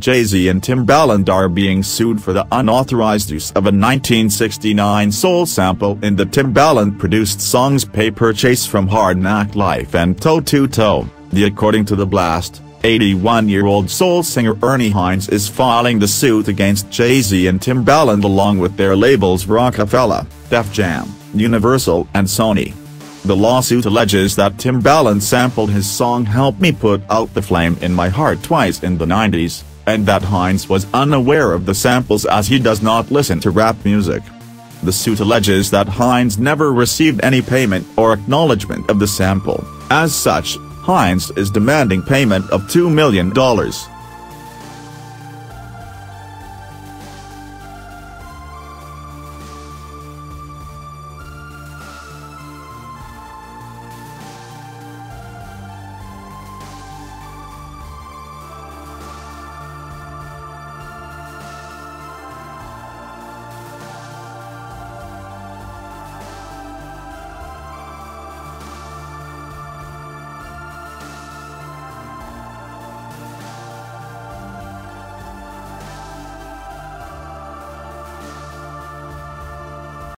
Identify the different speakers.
Speaker 1: Jay-Z and Timbaland are being sued for the unauthorized use of a 1969 soul sample in the Timbaland-produced songs Paper Chase from Hard Knock Life and Toe to Toe, the according to the blast. 81-year-old soul singer Ernie Hines is filing the suit against Jay-Z and Timbaland along with their labels Roc-A-Fella, Def Jam, Universal and Sony. The lawsuit alleges that Timbaland sampled his song Help Me Put Out the Flame in My Heart twice in the 90s, and that Hines was unaware of the samples as he does not listen to rap music. The suit alleges that Hines never received any payment or acknowledgement of the sample, as such, Hines is demanding payment of $2 million.